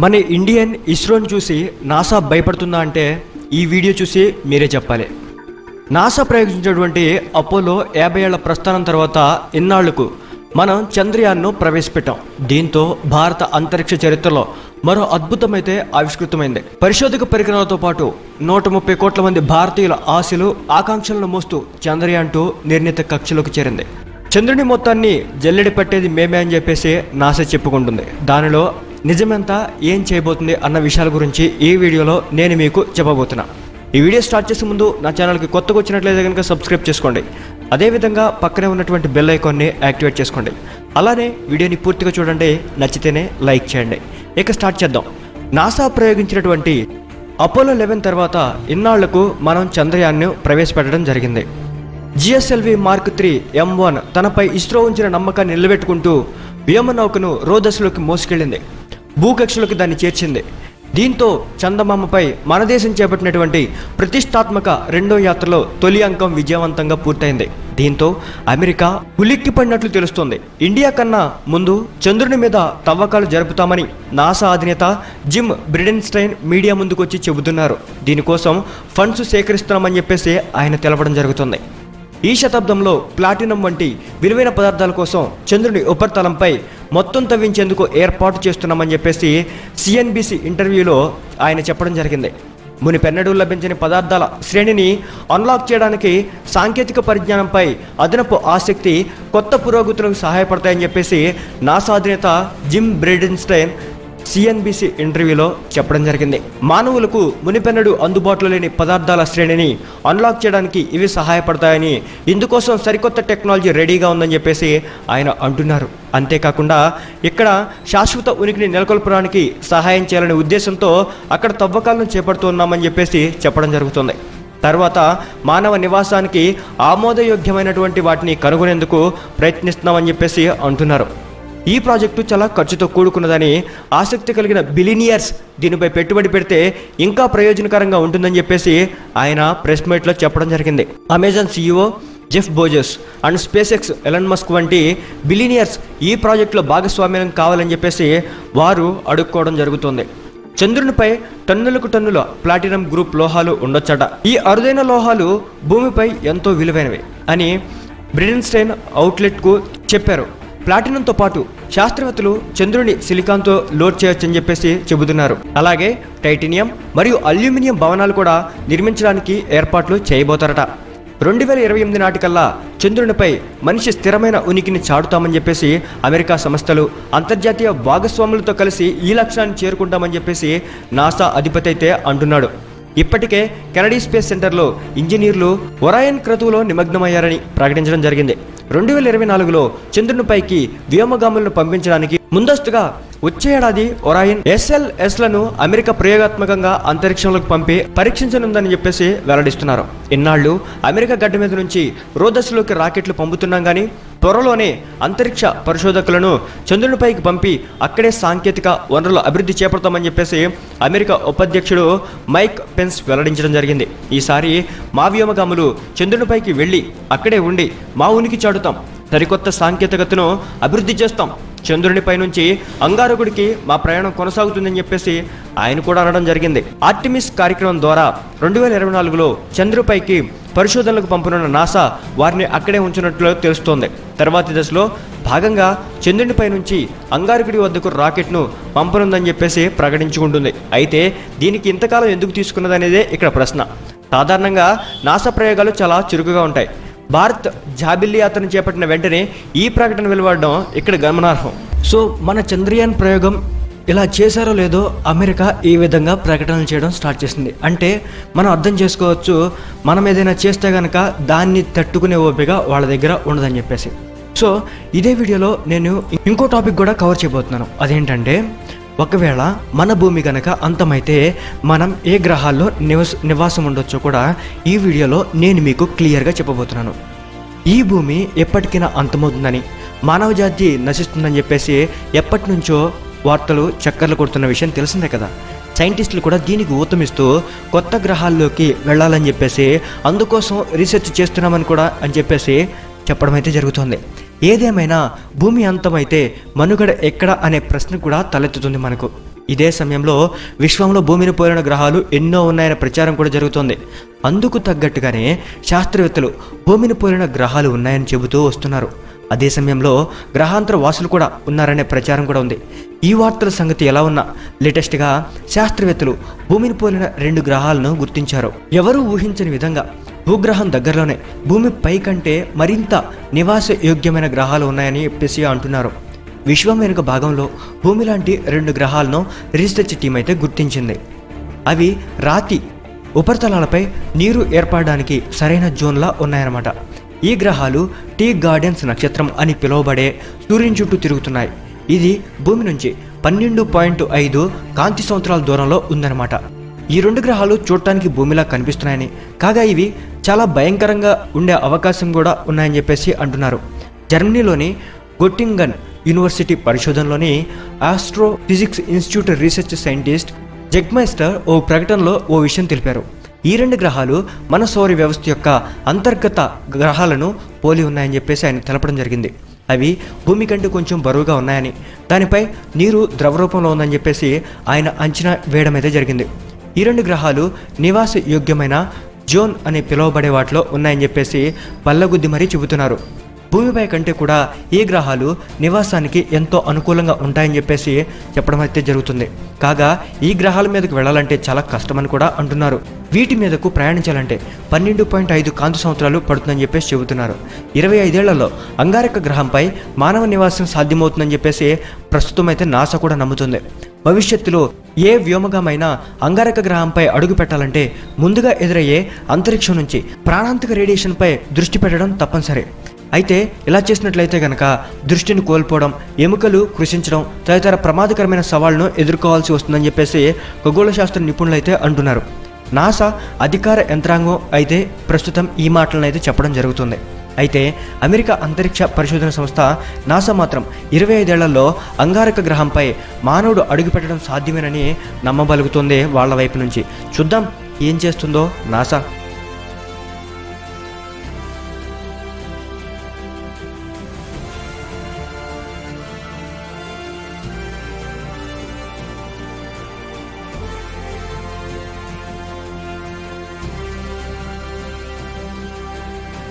మన ఇండియన్ ఇస్రోని చూసి నాసా భయపడుతుందా అంటే ఈ వీడియో చూసి మీరే చెప్పాలి. నాసా ప్రయోగించినటువంటి అపోలో యాభై ఏళ్ళ ప్రస్థానం తర్వాత ఇన్నాళ్ళకు మనం చంద్రయాన్ను ప్రవేశపెట్టాం. దీంతో భారత అంతరిక్ష చరిత్రలో మరో అద్భుతమైతే ఆవిష్కృతమైంది. పరిశోధక పరికరాలతో పాటు నూట ముప్పై కోట్ల మంది భారతీయుల ఆశలు ఆకాంక్షలను మోస్తూ చంద్రయాన్ టూ నిర్ణీత కక్షలోకి చేరింది. చంద్రుని మొత్తాన్ని జల్లెడి పట్టేది మేమే అని చెప్పేసి నాసా చెప్పుకుంటుంది. దానిలో నిజమెంత ఏం చేయబోతుంది అన్న విషయాల గురించి ఈ వీడియోలో నేను మీకు చెప్పబోతున్నా. ఈ వీడియో స్టార్ట్ చేసే ముందు నా ఛానల్కి కొత్తగా వచ్చినట్లయితే కనుక సబ్స్క్రైబ్ చేసుకోండి. అదేవిధంగా పక్కనే ఉన్నటువంటి బెల్ ఐకాన్ని యాక్టివేట్ చేసుకోండి. అలానే వీడియోని పూర్తిగా చూడండి నచ్చితేనే లైక్ చేయండి. ఇక స్టార్ట్ చేద్దాం. నాసా ప్రయోగించినటువంటి అపోలో లెవెన్ తర్వాత ఇన్నాళ్ళకు మనం చంద్రయాన్ను ప్రవేశపెట్టడం జరిగింది. GSLV mark three M one తనపై ఇస్రో ఉంచిన నమ్మకాన్ని నిలబెట్టుకుంటూ వ్యోమనౌకను రోదశలోకి మోసుకెళ్ళింది. భూకక్షలకు దాన్ని చేర్చింది. దీంతో చందమామపై మన దేశం చేపట్టినటువంటి ప్రతిష్టాత్మక రెండో యాత్రలో తొలి అంకం విజయవంతంగా పూర్తయింది. దీంతో అమెరికా ఉలిక్కి పడినట్లు తెలుస్తోంది. ఇండియా కన్నా ముందు చంద్రుని మీద తవ్వకాలు జరుపుతామని నాసా అధినేత జిమ్ బ్రిడెన్స్టైన్ మీడియా ముందుకు వచ్చి చెబుతున్నారు. దీనికోసం ఫండ్స్ సేకరిస్తున్నామని చెప్పేసి ఆయన తెలపడం జరుగుతుంది. ఈ శతాబ్దంలో ప్లాటినం వంటి విలువైన పదార్థాల కోసం చంద్రుని ఉపరితలంపై మొత్తం తవ్వించేందుకు ఏర్పాటు చేస్తున్నామని చెప్పేసి సిఎన్బిసి ఇంటర్వ్యూలో ఆయన చెప్పడం జరిగింది. మునిపెన్నడూ లభించని పదార్థాల శ్రేణిని అన్లాక్ చేయడానికి సాంకేతిక పరిజ్ఞానంపై అదనపు ఆసక్తి కొత్త పురోగతులకు సహాయపడతాయని చెప్పేసి నాసా అధినేత జిమ్ బ్రిడెన్స్టైన్ సిఎన్బిసి ఇంటర్వ్యూలో చెప్పడం జరిగింది. మానవులకు మునిపెన్నడు అందుబాటులో లేని పదార్థాల శ్రేణిని అన్లాక్ చేయడానికి ఇవి సహాయపడతాయని ఇందుకోసం సరికొత్త టెక్నాలజీ రెడీగా ఉందని చెప్పేసి ఆయన అంటున్నారు. అంతేకాకుండా ఇక్కడ శాశ్వత ఉనికిని నెలకొల్పడానికి సహాయం చేయాలనే ఉద్దేశంతో అక్కడ తవ్వకాలను చేపడుతున్నామని చెప్పేసి చెప్పడం జరుగుతుంది. తర్వాత మానవ నివాసానికి ఆమోదయోగ్యమైనటువంటి వాటిని కనుగొనేందుకు ప్రయత్నిస్తున్నామని చెప్పేసి అంటున్నారు. ఈ ప్రాజెక్టు చాలా ఖర్చుతో కూడుకున్నదని ఆసక్తి కలిగిన బిలినియర్స్ దీనిపై పెట్టుబడి పెడితే ఇంకా ప్రయోజనకరంగా ఉంటుందని చెప్పేసి ఆయన ప్రెస్ మీట్లో చెప్పడం జరిగింది. Amazon CEO Jeff Bezos and SpaceX Elon Musk వంటి బిలినియర్స్ ఈ ప్రాజెక్టులో భాగస్వామ్యం కావాలని చెప్పేసి వారు అడుక్కోవడం జరుగుతుంది. చంద్రునిపై టన్నులకు టన్నుల ప్లాటినం గ్రూప్ లోహాలు ఉండొచ్చట. ఈ అరుదైన లోహాలు భూమిపై ఎంతో విలువైనవి అని బ్రిడెన్స్టైన్ అవుట్లెట్కు చెప్పారు. ప్లాటినంతో పాటు శాస్త్రవేత్తలు చంద్రుని సిలికాన్తో లోడ్ చేయొచ్చని చెప్పేసి చెబుతున్నారు. అలాగే టైటేనియం మరియు అల్యూమినియం భవనాలు కూడా నిర్మించడానికి ఏర్పాట్లు చేయబోతారట. రెండు వేల ఇరవై ఎనిమిది నాటికల్లా చంద్రునిపై మనిషి స్థిరమైన ఉనికిని చాటుతామని చెప్పేసి అమెరికా సంస్థలు అంతర్జాతీయ భాగస్వాములతో కలిసి ఈ లక్ష్యాన్ని చేరుకుంటామని చెప్పేసి నాసా అధిపతి అయితే అంటున్నాడు. ఇప్పటికే కెనడీ స్పేస్ సెంటర్లో ఇంజనీర్లు ఒరాయన్ క్రతువులో నిమగ్నమయ్యారని ప్రకటించడం జరిగింది. రెండు వేల ఇరవై నాలుగులో చంద్రునిపైకి వ్యోమగాములను పంపించడానికి ముందస్తుగా వచ్చే ఏడాది ఒరాయన్ ఎస్ఎల్ఎస్లను అమెరికా ప్రయోగాత్మకంగా అంతరిక్షంలోకి పంపి పరీక్షించనుందని చెప్పేసి వెల్లడిస్తున్నారు. ఇన్నాళ్ళు అమెరికా గడ్డ మీద నుంచి రోదశలోకి రాకెట్లు పంపుతున్నాం కానీ త్వరలోనే అంతరిక్ష పరిశోధకులను చంద్రునిపైకి పంపి అక్కడే సాంకేతిక వనరుల అభివృద్ధి చేపడతామని చెప్పేసి అమెరికా ఉపాధ్యక్షుడు మైక్ పెన్స్ వెల్లడించడం జరిగింది. ఈసారి మా వ్యోమగాములు చంద్రునిపైకి వెళ్ళి అక్కడే ఉండి మా ఉనికి చాటుతాం. సరికొత్త సాంకేతికతను అభివృద్ధి చేస్తాం. చంద్రునిపై నుంచి అంగారకుడికి మా ప్రయాణం కొనసాగుతుందని చెప్పేసి ఆయన కూడా అనడం జరిగింది. ఆర్టిమిస్ కార్యక్రమం ద్వారా రెండు వేల ఇరవై నాలుగులో చంద్రుపైకి పరిశోధనలకు పంపనున్న నాసా వారిని అక్కడే ఉంచినట్లు తెలుస్తోంది. తర్వాతి దశలో భాగంగా చంద్రునిపై నుంచి అంగారకుడి వద్దకు రాకెట్ను పంపనుందని చెప్పేసి ప్రకటించుకుంటుంది. అయితే దీనికి ఇంతకాలం ఎందుకు తీసుకున్నదనేదే ఇక్కడ ప్రశ్న. సాధారణంగా నాసా ప్రయోగాలు చాలా చురుకుగా ఉంటాయి. భారత్ జాబిల్లి యాత్రను చేపట్టిన వెంటనే ఈ ప్రకటన వెలువడడం ఇక్కడ గమనార్హం. సో మన చంద్రయాన్ ప్రయోగం ఇలా చేశారో లేదో అమెరికా ఈ విధంగా ప్రకటనలు చేయడం స్టార్ట్ చేసింది. అంటే మనం అర్థం చేసుకోవచ్చు మనం ఏదైనా చేస్తే కనుక దాన్ని తట్టుకునే ఓపిక వాళ్ళ దగ్గర ఉండదని చెప్పేసి. సో ఇదే వీడియోలో నేను ఇంకో టాపిక్ కూడా కవర్ చేయబోతున్నాను. అదేంటంటే ఒకవేళ మన భూమి కనుక అంతమైతే మనం ఏ గ్రహాల్లో నివస నివాసం ఉండొచ్చో కూడా ఈ వీడియోలో నేను మీకు క్లియర్గా చెప్పబోతున్నాను. ఈ భూమి ఎప్పటికైనా అంతమవుతుందని మానవ జాతి నశిస్తుందని చెప్పేసి ఎప్పటి నుంచో వార్తలు చక్కర్లు కొడుతున్న విషయం తెలిసిందే కదా. సైంటిస్టులు కూడా దీనికి ఊతమిస్తూ కొత్త గ్రహాల్లోకి వెళ్ళాలని చెప్పేసి అందుకోసం రీసెర్చ్ చేస్తున్నామని కూడా అని చెప్పేసి చెప్పడం అయితే జరుగుతుంది. ఏదేమైనా భూమి అంతమైతే మనుగడ ఎక్కడ అనే ప్రశ్న కూడా తలెత్తుతుంది మనకు. ఇదే సమయంలో విశ్వంలో భూమిని పోలిన గ్రహాలు ఎన్నో ఉన్నాయనే ప్రచారం కూడా జరుగుతోంది. అందుకు తగ్గట్టుగానే శాస్త్రవేత్తలు భూమిని పోలిన గ్రహాలు ఉన్నాయని చెబుతూ వస్తున్నారు. అదే సమయంలో గ్రహాంతర వాసులు కూడా ఉన్నారనే ప్రచారం కూడా ఉంది. ఈ వార్తల సంగతి ఎలా ఉన్నా లేటెస్ట్గా శాస్త్రవేత్తలు భూమిని పోలిన రెండు గ్రహాలను గుర్తించారు. ఎవరూ ఊహించని విధంగా భూగ్రహం దగ్గరలోనే భూమి పై కంటే మరింత నివాస యోగ్యమైన గ్రహాలు ఉన్నాయని చెప్పేసి అంటున్నారు. విశ్వం వెనుక భాగంలో భూమి లాంటి రెండు గ్రహాలను రీసెర్చ్ టీం అయితే గుర్తించింది. అవి రాతి ఉపరితలాలపై నీరు ఏర్పడడానికి సరైన జోన్లా ఉన్నాయన్నమాట. ఈ గ్రహాలు టీ గార్డెన్స్ నక్షత్రం అని పిలువబడే సూర్యుని చుట్టూ తిరుగుతున్నాయి. ఇది భూమి నుంచి పన్నెండు పాయింట్ ఐదు కాంతి సంవత్సరాల దూరంలో ఉందన్నమాట. ఈ రెండు గ్రహాలు చూడటానికి భూమిలా కనిపిస్తున్నాయని కాగా ఇవి చాలా భయంకరంగా ఉండే అవకాశం కూడా ఉన్నాయని చెప్పేసి అంటున్నారు. జర్మనీలోని గొట్టింగన్ యూనివర్సిటీ పరిశోధనలోని astrophysics institute research scientist జగ్మైస్టర్ ఓ ప్రకటనలో ఓ విషయం తెలిపారు. ఈ రెండు గ్రహాలు మన సౌర వ్యవస్థ యొక్క అంతర్గత గ్రహాలను పోలి ఉన్నాయని చెప్పేసి ఆయన తెలపడం జరిగింది. అవి భూమి కంటే కొంచెం బరువుగా ఉన్నాయని దానిపై నీరు ద్రవ రూపంలో ఉందని చెప్పేసి ఆయన అంచనా వేయడం అయితే జరిగింది. ఈ రెండు గ్రహాలు నివాస యోగ్యమైన జోన్ అని పిలువబడే వాటిలో ఉన్నాయని చెప్పేసి పల్లగుద్ది మరీ చెబుతున్నారు. భూమిపై కంటే కూడా ఈ గ్రహాలు నివాసానికి ఎంతో అనుకూలంగా ఉంటాయని చెప్పేసి చెప్పడం అయితే జరుగుతుంది. కాగా ఈ గ్రహాల మీదకు వెళ్ళాలంటే చాలా కష్టమని కూడా అంటున్నారు. వీటి మీదకు ప్రయాణించాలంటే పన్నెండు పాయింట్ ఐదు కాంతి సంవత్సరాలు పడుతుందని చెప్పేసి చెబుతున్నారు. ఇరవై ఐదేళ్ళలో అంగారక గ్రహంపై మానవ నివాసం సాధ్యమవుతుందని చెప్పేసి ప్రస్తుతం అయితే నాసా కూడా నమ్ముతుంది. భవిష్యత్తులో ఏ వ్యోమగామైనా అంగారక గ్రహంపై అడుగు పెట్టాలంటే ముందుగా ఎదురయ్యే అంతరిక్షం నుంచి ప్రాణాంతక రేడియేషన్పై దృష్టి పెట్టడం తప్పనిసరి. అయితే ఇలా చేసినట్లయితే గనక దృష్టిని కోల్పోవడం ఎముకలు కృషించడం తదితర ప్రమాదకరమైన సవాళ్ళను ఎదుర్కోవాల్సి వస్తుందని చెప్పేసి ఖగోళ శాస్త్ర నిపుణులైతే అంటున్నారు. నాసా అధికార యంత్రాంగం అయితే ప్రస్తుతం ఈ మాటలను అయితే చెప్పడం జరుగుతుంది. అయితే అమెరికా అంతరిక్ష పరిశోధన సంస్థ నాసా మాత్రం ఇరవై ఐదేళ్ళలో అంగారక గ్రహంపై మానవుడు అడుగుపెట్టడం సాధ్యమేనని నమ్మబలుగుతుంది వాళ్ళ వైపు నుంచి. చూద్దాం ఏం చేస్తుందో నాసా.